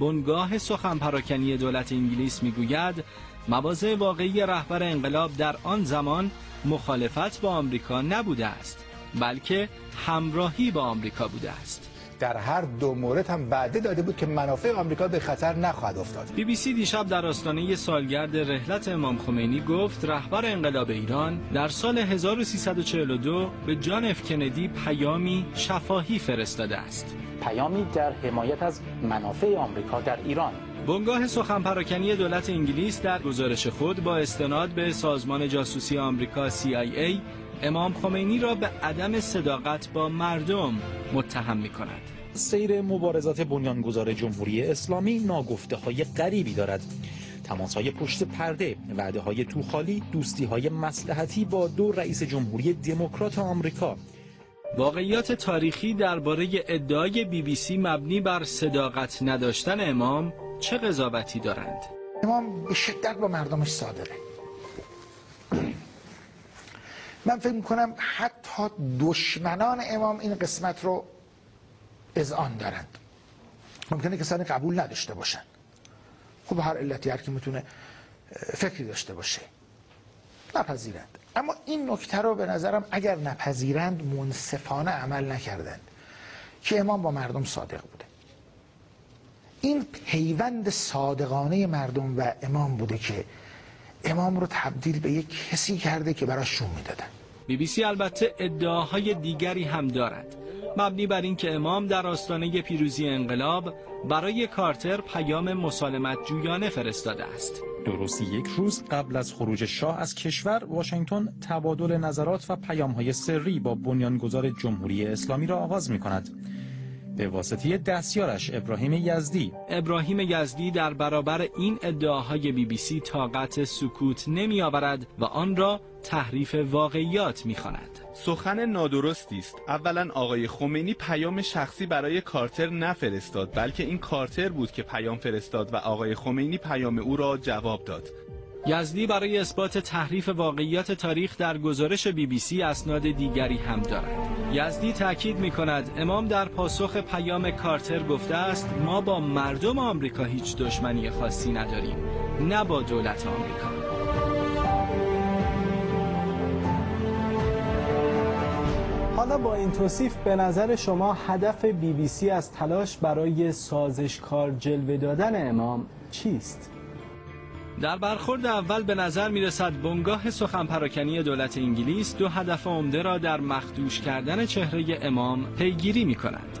بنگاه سخن پراکنی دولت انگلیس می‌گوید مواضع واقعی رهبر انقلاب در آن زمان مخالفت با آمریکا نبوده است بلکه همراهی با آمریکا بوده است. در هر دو مورد هم وعده داده بود که منافع آمریکا به خطر نخواهد افتاد. بی بی سی دیشب در آستانه سالگرد رحلت امام خمینی گفت رهبر انقلاب ایران در سال 1342 به جان اف کندی پیامی شفاهی فرستاده است. پیامی در حمایت از منافع آمریکا در ایران. بنگاه سخن پراکنی دولت انگلیس در گزارش خود با استناد به سازمان جاسوسی آمریکا CIA امام خمینی را به عدم صداقت با مردم متهم می کند. سیر مبارزات بنیانگذار جمهوری اسلامی ناگفته های غریبی دارد تماس های پشت پرده، وعده های توخالی، دوستی های مسلحتی با دو رئیس جمهوری دموکرات آمریکا واقعیات تاریخی درباره ادعای بی بی سی مبنی بر صداقت نداشتن امام چه قضاوتی دارند؟ امام به شدت با مردمش صادقه من فکر می‌کنم حتی دشمنان امام این قسمت رو آن دارند. ممکنه کسانی قبول نداشته باشن. خب هر علتی هر که می‌تونه فکری داشته باشه. نپذیرند. اما این نکته رو به نظرم اگر نپذیرند منصفانه عمل نکردند که امام با مردم صادق بوده. این پیوند صادقانه مردم و امام بوده که امام رو تبدیل به یک کسی کرده که براش شون می‌دادن. بی بی سی البته ادعاهای دیگری هم دارد. مبنی بر اینکه امام در آستانه پیروزی انقلاب برای کارتر پیام مسالمت جویانه فرستاده است. درست یک روز قبل از خروج شاه از کشور واشنگتن تبادل نظرات و پیامهای سری با بنیانگذار جمهوری اسلامی را آغاز می کند به واسطه دستیارش ابراهیم یزدی. ابراهیم یزدی در برابر این ادعاهای بی بی سی طاقت سکوت نمی آورد و آن را تحریف واقعیات می خواند. سخن نادرستی است. اولا آقای خمینی پیام شخصی برای کارتر نفرستاد بلکه این کارتر بود که پیام فرستاد و آقای خمینی پیام او را جواب داد. یزدی برای اثبات تحریف واقعیات تاریخ در گزارش بی بی سی اسناد دیگری هم دارد. یزدی تاکید می کند امام در پاسخ پیام کارتر گفته است ما با مردم آمریکا هیچ دشمنی خاصی نداریم نه با دولت آمریکا. حالا با این توصیف به نظر شما هدف بی بی سی از تلاش برای سازشکار جلوه دادن امام چیست؟ در برخورد اول به نظر می رسد بنگاه سخن پراکنی دولت انگلیس دو هدف عمده را در مخدوش کردن چهره امام پیگیری می کند.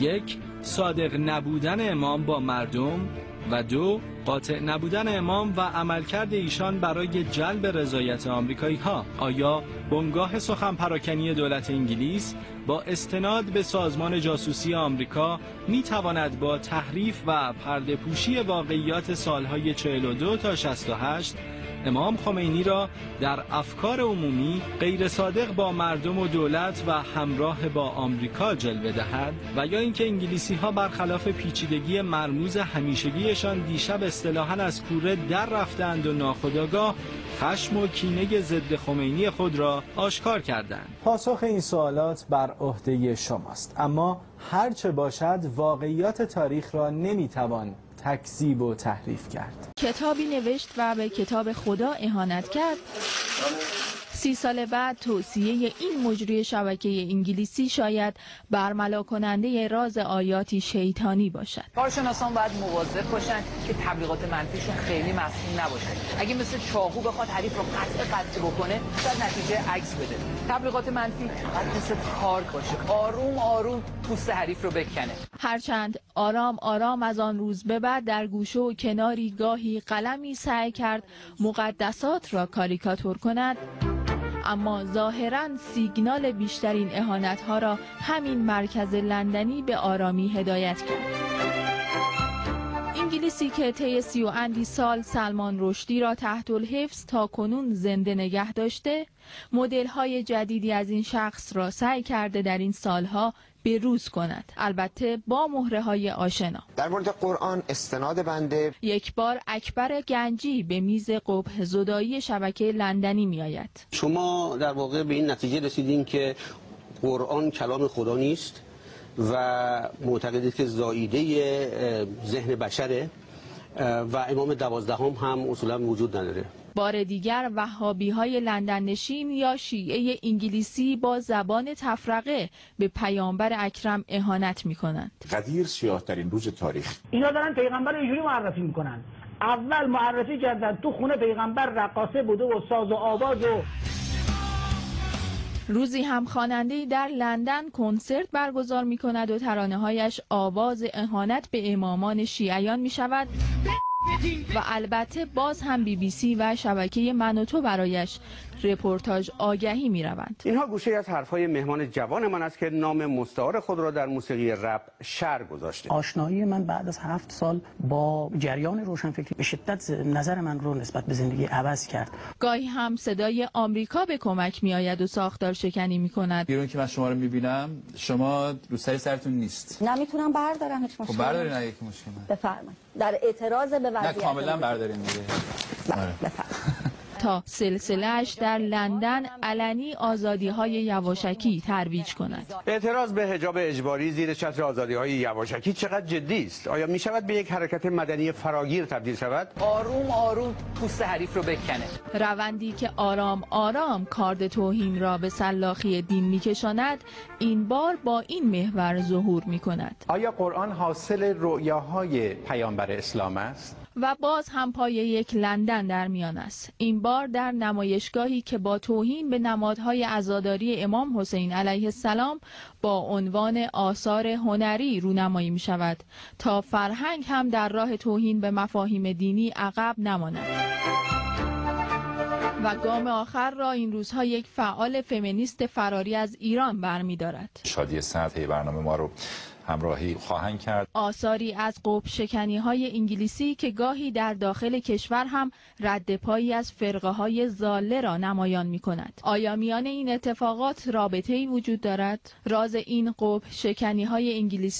یک صادق نبودن امام با مردم و دو قاطع نبودن امام و عملکرد ایشان برای جلب رضایت آمریکایی ها آیا بنگاه سخن پراکنی دولت انگلیس با استناد به سازمان جاسوسی آمریکا می تواند با تحریف و پرده پوشی واقعیات سالهای 42 تا 68 امام خمینی را در افکار عمومی غیر صادق با مردم و دولت و همراه با آمریکا جلوه دهد و یا اینکه انگلیسی ها برخلاف پیچیدگی مرموز همیشگیشان دیشب اصطلاحا از کوره در رفتند و ناخداگاه خشم و کینه ضد خمینی خود را آشکار کردند. پاسخ این سوالات بر عهده شماست اما هرچه باشد واقعیات تاریخ را نمی‌توان تکذیب و تحریف کرد. کتابی نوشت و به کتاب خدا اهانت کرد. سی سال بعد توصیه این مجری شبکه انگلیسی شاید برملا کننده راز آیاتی شیطانی باشد. کارشناسان باید مواظب باشن که تبلیغات منفیشون خیلی مسئول نباشه. اگه مثل چاقو بخواد حریف رو قطع قطع بکنه شاید نتیجه عکس بده. تبلیغات منفی باید مثل تارک باشه. آروم آروم پوست حریف رو بکنه. هرچند آرام آرام از آن روز به بعد در گوشه و کناری گاهی قلمی سعی کرد مقدسات را کاریکاتور کند. اما ظاهرا سیگنال بیشترین اهانت ها را همین مرکز لندنی به آرامی هدایت کرد. انگلیسی که طی سی و اندی سال سلمان رشدی را تحت الحفظ تا کنون زنده نگه داشته مدل های جدیدی از این شخص را سعی کرده در این سالها به روز کند. البته با مهره های آشنا. در مورد قرآن استناد بنده. یک بار اکبر گنجی به میز قبه زدایی شبکه لندنی می آید شما در واقع به این نتیجه رسیدین که قرآن کلام خدا نیست و معتقدید که زاییده ذهن بشره و امام دوازدهم هم اصولا وجود نداره. بار دیگر وهابی های لندن نشین یا شیعه انگلیسی با زبان تفرقه به پیامبر اکرم اهانت می کنند. قدیر سیاه ترین روز تاریخ. اینا دارن پیغمبر اینجوری معرفی می‌کنن. اول معرفی کردن تو خونه پیغمبر رقاصه بوده و ساز و آواز و روزی هم خواننده در لندن کنسرت برگزار می کند و ترانه هایش آواز اهانت به امامان شیعیان می شود و البته باز هم بی بی سی و شبکه من برایش. رپورتاج آگهی می روند. اینها گوشه از حرفهای مهمان جوان من است که نام مستعار خود را در موسیقی رپ شر گذاشته. آشنایی من بعد از هفت سال با جریان روشنفکری به شدت نظر من رو نسبت به زندگی عوض کرد. گاهی هم صدای آمریکا به کمک می آید و ساختار شکنی می کند. بیرون که من شما رو می بینم شما روسری سرتون نیست. نمی‌تونم بردارم هیچ مشکلی. خب بردارین اگه مشکل. بفرمایید. در اعتراض به وضعیت. نه کاملا بردارین دیگه. بله بفرمایید. تا سلسلهش در لندن علنی آزادی های یواشکی ترویج کند. اعتراض به حجاب اجباری زیر چتر آزادی های یواشکی چقدر جدی است؟ آیا می شود به یک حرکت مدنی فراگیر تبدیل شود؟ آروم آروم پوست حریف رو بکنه. روندی که آرام آرام کارد توهین را به سلاخی دین میکشاند این بار با این محور ظهور می کند آیا قرآن حاصل رؤیاهای پیامبر اسلام است؟ و باز هم پای یک لندن در میان است. این بار در نمایشگاهی که با توهین به نمادهای عزاداری امام حسین علیه السلام با عنوان آثار هنری رونمایی می شود تا فرهنگ هم در راه توهین به مفاهیم دینی عقب نماند. و گام آخر را این روزها یک فعال فمینیست فراری از ایران برمیدارد. شادی سطح برنامه ما رو همراهی خواهند کرد آثاری از قوب شکنی های انگلیسی که گاهی در داخل کشور هم رد پایی از فرقه های زاله را نمایان می کند آیا میان این اتفاقات رابطه ای وجود دارد؟ راز این قوب شکنی های انگلیسی